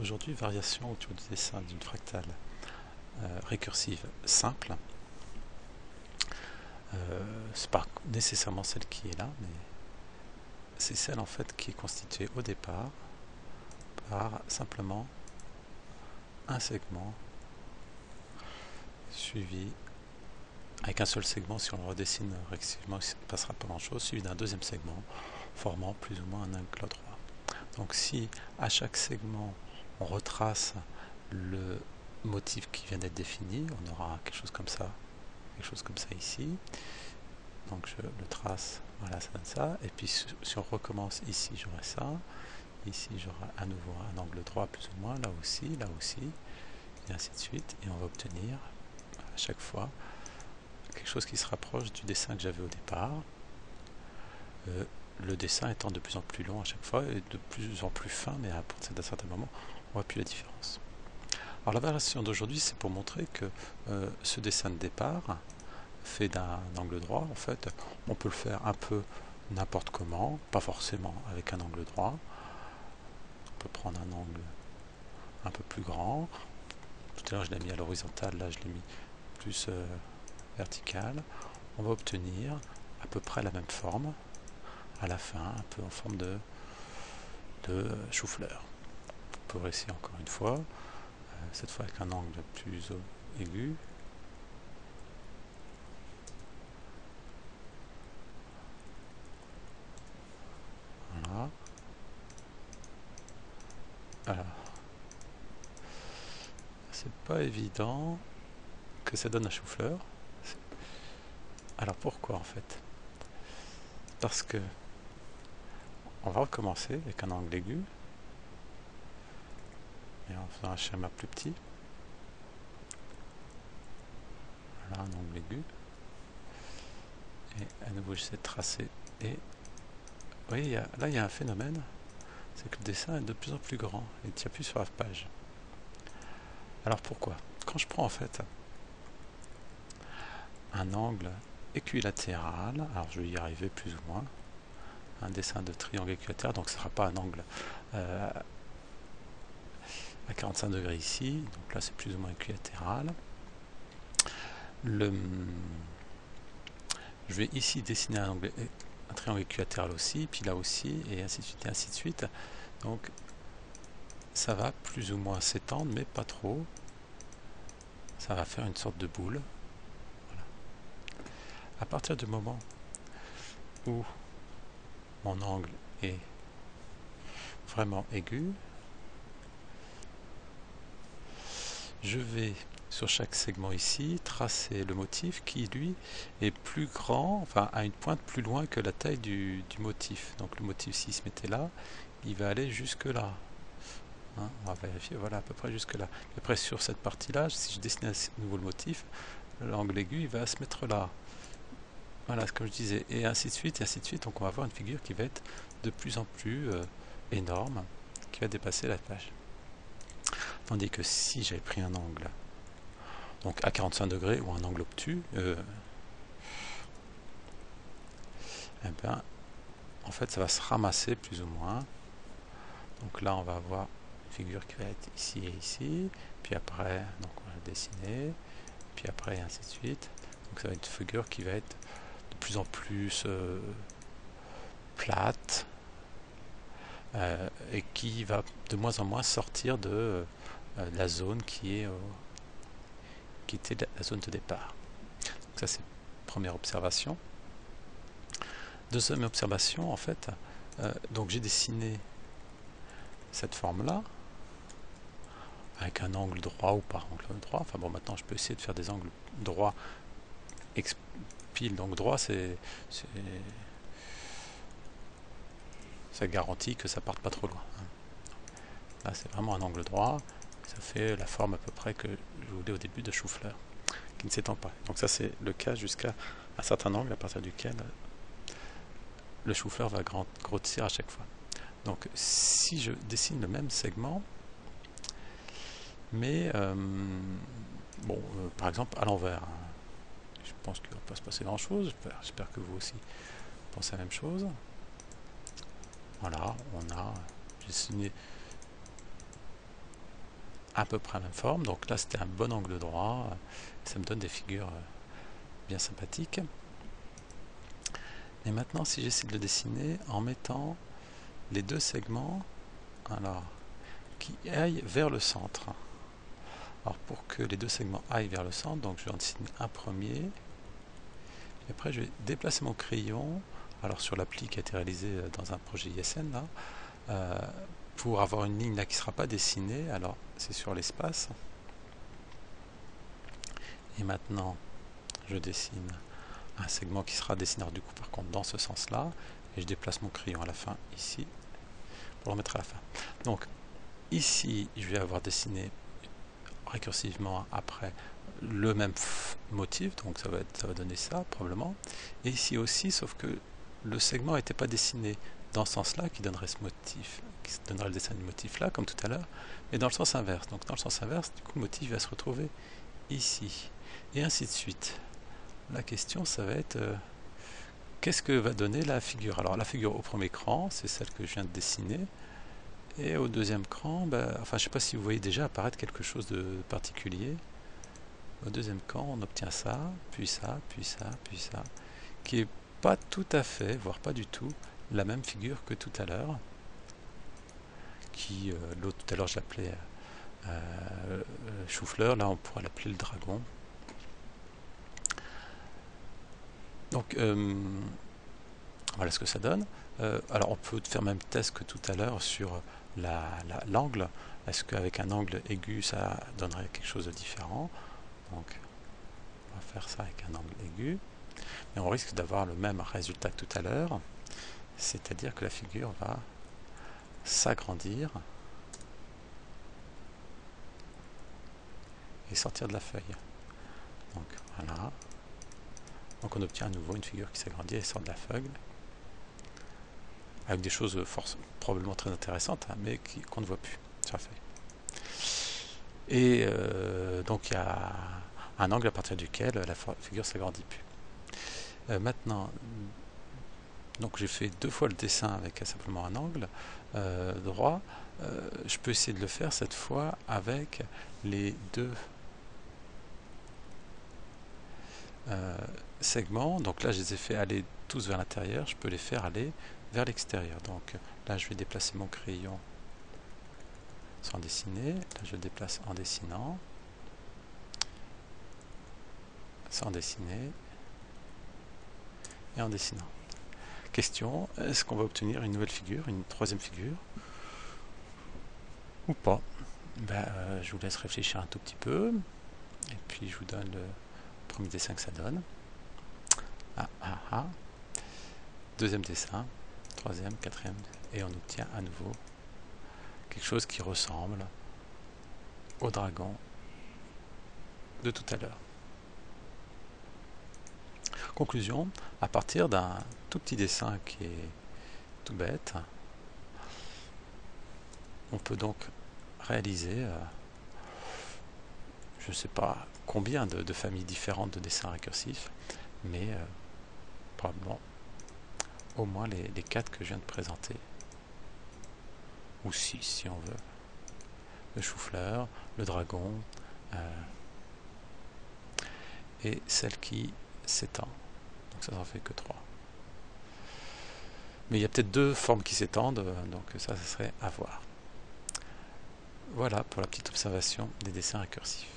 aujourd'hui variation autour du dessin d'une fractale euh, récursive simple. Euh, c'est pas nécessairement celle qui est là, mais c'est celle en fait qui est constituée au départ par simplement un segment suivi avec un seul segment, si on le redessine récursivement, il ne passera pas grand chose, suivi d'un deuxième segment formant plus ou moins un angle droit. Donc si à chaque segment on retrace le motif qui vient d'être défini, on aura quelque chose comme ça, quelque chose comme ça ici. Donc je le trace, voilà ça donne ça. Et puis si on recommence ici, j'aurai ça. Ici j'aurai à nouveau un angle droit plus ou moins, là aussi, là aussi, et ainsi de suite. Et on va obtenir à chaque fois quelque chose qui se rapproche du dessin que j'avais au départ. Euh, le dessin étant de plus en plus long à chaque fois et de plus en plus fin, mais à partir d'un certain moment, voit plus la différence. Alors la variation d'aujourd'hui, c'est pour montrer que euh, ce dessin de départ, fait d'un angle droit, en fait, on peut le faire un peu n'importe comment, pas forcément avec un angle droit. On peut prendre un angle un peu plus grand. Tout à l'heure, je l'ai mis à l'horizontale, là, je l'ai mis plus euh, vertical. On va obtenir à peu près la même forme à la fin, un peu en forme de, de chou-fleur. Essayer encore une fois, euh, cette fois avec un angle plus aigu. Voilà. Alors, c'est pas évident que ça donne un chou-fleur. Alors pourquoi en fait? Parce que on va recommencer avec un angle aigu et en faisant un schéma plus petit. Voilà un angle aigu. Et à nouveau j'essaie de tracer et vous voyez là il y a un phénomène, c'est que le dessin est de plus en plus grand et il tient plus sur la page. Alors pourquoi? Quand je prends en fait un angle équilatéral, alors je vais y arriver plus ou moins, un dessin de triangle équilatéral, donc ce ne sera pas un angle euh, à 45 degrés ici, donc là c'est plus ou moins équilatéral. Le, je vais ici dessiner un, angle, un triangle équilatéral aussi, puis là aussi, et ainsi de suite, et ainsi de suite. Donc ça va plus ou moins s'étendre, mais pas trop. Ça va faire une sorte de boule. À partir du moment où mon angle est vraiment aigu, je vais sur chaque segment ici tracer le motif qui lui est plus grand, enfin à une pointe plus loin que la taille du, motif. Donc le motif s'il se mettait là, il va aller jusque là. Hein, on va vérifier, voilà à peu près jusque là. après sur cette partie là, si je dessine à nouveau le motif, l'angle aigu il va se mettre là. Voilà ce que je disais, et ainsi de suite, et ainsi de suite. Donc on va avoir une figure qui va être de plus en plus euh, énorme, qui va dépasser la page. Tandis que si j'avais pris un angle, donc à 45 degrés ou un angle obtus, euh, eh ben, en fait ça va se ramasser plus ou moins. Donc là on va avoir une figure qui va être ici et ici, puis après donc on va dessiner, puis après ainsi de suite. Donc ça va être une figure qui va être de plus en plus euh, plate euh, et qui va de moins en moins sortir de euh, la zone qui est était la zone de départ. Donc ça c'est première observation. Deuxième observation, en fait, euh, donc j'ai dessiné cette forme-là avec un angle droit ou pas angle droit. Enfin bon, maintenant je peux essayer de faire des angles droits. Pile donc droit, c'est ça garantit que ça parte pas trop loin. Là c'est vraiment un angle droit ça fait la forme à peu près que je voulais au début de chou-fleur, qui ne s'étend pas. Donc ça c'est le cas jusqu'à un certain angle à partir duquel le chou-fleur va grossir à chaque fois. Donc si je dessine le même segment, mais euh, bon, euh, par exemple à l'envers, hein, je pense qu'il ne va pas se passer grand chose, j'espère que vous aussi pensez la même chose. Voilà, on a dessiné à peu près la même forme. Donc là, c'était un bon angle droit. Ça me donne des figures bien sympathiques. Et maintenant, si j'essaie de le dessiner en mettant les deux segments alors, qui aillent vers le centre. Alors, pour que les deux segments aillent vers le centre, donc je vais en dessiner un premier. Et après, je vais déplacer mon crayon alors sur l'appli qui a été réalisée dans un projet ISN là, euh, pour avoir une ligne là qui ne sera pas dessinée. Alors, c'est sur l'espace. Et maintenant, je dessine un segment qui sera dessiné du coup par contre dans ce sens là et je déplace mon crayon à la fin ici pour le mettre à la fin donc ici je vais avoir dessiné récursivement après le même motif donc ça va, être, ça va donner ça probablement et ici aussi sauf que le segment n'était pas dessiné dans ce sens là qui donnerait ce motif qui donnerait le dessin du motif là comme tout à l'heure mais dans le sens inverse donc dans le sens inverse du coup le motif va se retrouver ici et ainsi de suite la question, ça va être euh, qu'est-ce que va donner la figure? Alors la figure au premier cran, c'est celle que je viens de dessiner. Et au deuxième cran, ben, enfin je ne sais pas si vous voyez déjà apparaître quelque chose de particulier. Au deuxième cran, on obtient ça, puis ça, puis ça, puis ça, qui est pas tout à fait, voire pas du tout, la même figure que tout à l'heure. Qui, euh, l'autre tout à l'heure je l'appelais euh, chou-fleur, là on pourrait l'appeler le dragon. Donc euh, voilà ce que ça donne. Euh, alors on peut faire même test que tout à l'heure sur l'angle. Est-ce qu'avec un angle aigu ça donnerait quelque chose de différent? Donc on va faire ça avec un angle aigu. Mais on risque d'avoir le même résultat que tout à l'heure. C'est-à-dire que la figure va s'agrandir et sortir de la feuille. Donc voilà. Donc on obtient à nouveau une figure qui s'agrandit et sort de la feuille, avec des choses probablement très intéressantes, hein, mais qu'on ne voit plus sur la feuille. Et euh, donc il y a un angle à partir duquel la figure s'agrandit plus. Euh, maintenant, donc j'ai fait deux fois le dessin avec simplement un angle euh, droit. je peux essayer de le faire cette fois avec les deux segments. Donc là, je les ai fait aller tous vers l'intérieur. Je peux les faire aller vers l'extérieur. Donc là, je vais déplacer mon crayon sans dessiner. Là, je déplace en dessinant. Sans dessiner. Et en dessinant. Question, est-ce qu'on va obtenir une nouvelle figure, une troisième figure? Ou pas? Ben, euh, Je vous laisse réfléchir un tout petit peu. Et puis je vous donne le premier dessin que ça donne. Ah, ah, ah. Deuxième dessin, troisième, quatrième, et on obtient à nouveau quelque chose qui ressemble au dragon de tout à l'heure. Conclusion, à partir d'un tout petit dessin qui est tout bête, on peut donc réaliser, euh, je ne sais pas combien de, familles différentes de dessins récursifs, mais euh, probablement au moins les, quatre que je viens de présenter. Ou six si on veut. Le chou-fleur, le dragon, euh, et celle qui s'étend. Donc ça n'en fait que trois. Mais il y a peut-être deux formes qui s'étendent, donc ça, ça serait à voir. Voilà pour la petite observation des dessins récursifs.